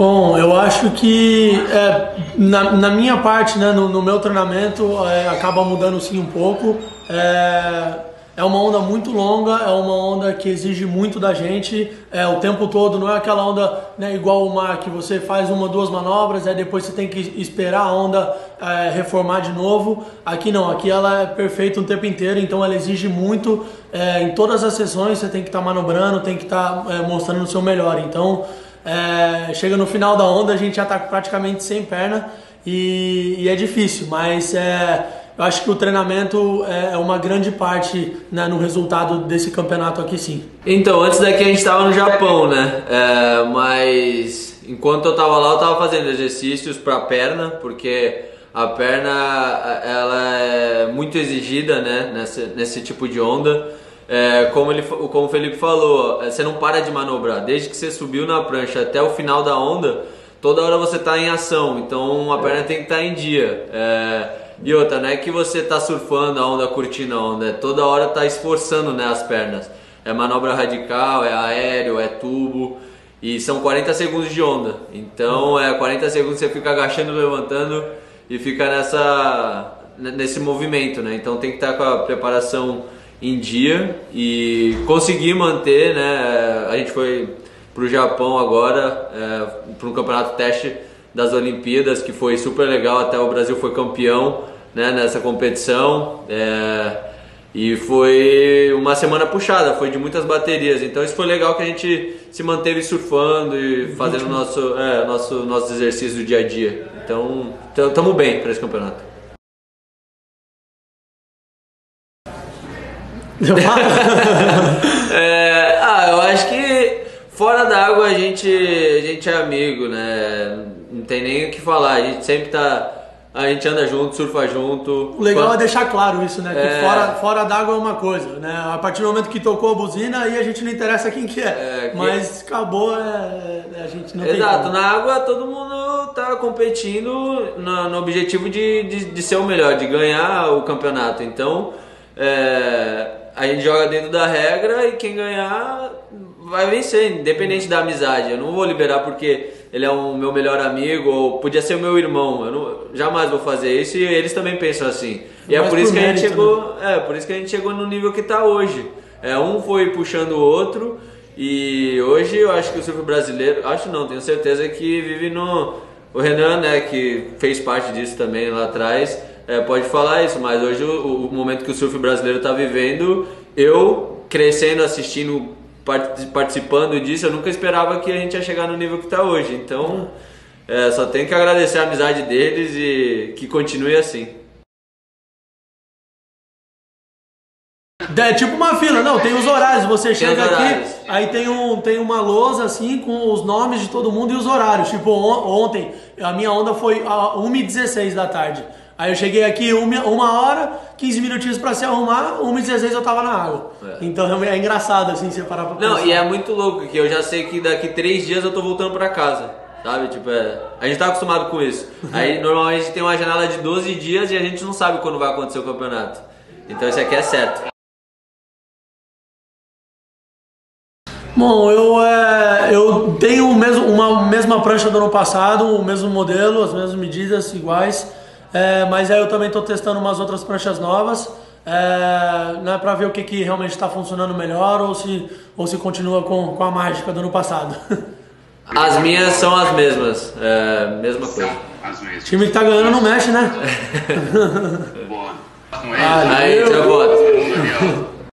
Bom, eu acho que é, na, na, minha parte, né, no, no meu treinamento, é, acaba mudando sim um pouco. É, é uma onda muito longa, é uma onda que exige muito da gente é, o tempo todo. Não é aquela onda né, igual o mar que você faz uma, duas manobras, aí depois você tem que esperar a onda é, reformar de novo. Aqui não, aqui ela é perfeita o tempo inteiro, então ela exige muito. É, em todas as sessões você tem que estar tá manobrando, tem que estar tá, é, mostrando o seu melhor. Então é, chega no final da onda, a gente já está praticamente sem perna e, e é difícil, mas é, eu acho que o treinamento é, é uma grande parte né, no resultado desse campeonato aqui sim. Então, antes daqui a gente estava no Japão, né? É, mas enquanto eu estava lá, eu estava fazendo exercícios para a perna, porque a perna ela é muito exigida né, nesse, nesse tipo de onda. É, como, ele, como o Felipe falou, é, você não para de manobrar. Desde que você subiu na prancha até o final da onda, toda hora você está em ação. Então a perna tem que estar tá em dia. É, e outra, não é que você está surfando a onda, curtindo a onda. É toda hora está esforçando né, as pernas. É manobra radical, é aéreo, é tubo. E são 40 segundos de onda. Então é 40 segundos você fica agachando, levantando e fica nessa, nesse movimento. Né? Então tem que estar tá com a preparação em dia e conseguir manter, né? A gente foi para o Japão agora é, para um campeonato teste das Olimpíadas que foi super legal, até o Brasil foi campeão né, nessa competição é, e foi uma semana puxada, foi de muitas baterias, então isso foi legal que a gente se manteve surfando e fazendo nosso, é, nosso, nosso exercício do dia a dia. Então estamos bem para esse campeonato. é, ah, eu acho que fora d'água a gente, a gente é amigo, né? Não tem nem o que falar. A gente sempre tá. A gente anda junto, surfa junto. O legal Quando... é deixar claro isso, né? Que é... fora, fora d'água é uma coisa, né? A partir do momento que tocou a buzina, aí a gente não interessa quem que é. é que... Mas acabou, é... a gente não Exato, na água todo mundo tá competindo no, no objetivo de, de, de, ser o melhor, de ganhar o campeonato. Então, é a gente joga dentro da regra e quem ganhar vai vencer, independente da amizade. Eu não vou liberar porque ele é o meu melhor amigo ou podia ser o meu irmão. Eu não, jamais vou fazer isso e eles também pensam assim. E é por isso que a gente chegou, né? é por isso que a gente chegou no nível que está hoje. É um foi puxando o outro e hoje eu acho que o surf brasileiro, acho não, tenho certeza que vive no o Renan, né, que fez parte disso também lá atrás é, pode falar isso, mas hoje o, o momento que o surf brasileiro está vivendo, eu crescendo, assistindo, participando disso, eu nunca esperava que a gente ia chegar no nível que está hoje. Então, é, só tenho que agradecer a amizade deles e que continue assim. É tipo uma fila, não, tem os horários. Você chega aqui, aí tem, um, tem uma lousa assim com os nomes de todo mundo e os horários. Tipo, ontem, a minha onda foi a 1h16 da tarde. Aí eu cheguei aqui uma, uma hora, 15 minutinhos para se arrumar, 1h16 eu tava na água. É. Então é engraçado assim você parar pra pensar. Não, e é muito louco que eu já sei que daqui três dias eu tô voltando para casa. Sabe? Tipo, é... a gente tá acostumado com isso. Aí normalmente tem uma janela de 12 dias e a gente não sabe quando vai acontecer o campeonato. Então isso aqui é certo. Bom, eu, é, eu tenho mesmo, uma mesma prancha do ano passado, o mesmo modelo, as mesmas medidas iguais. É, mas aí eu também estou testando umas outras pranchas novas, é, né, para ver o que, que realmente está funcionando melhor ou se, ou se continua com, com a mágica do ano passado. As minhas são as mesmas, é, mesma coisa. O time que tá ganhando não mexe, né? Boa. Aí,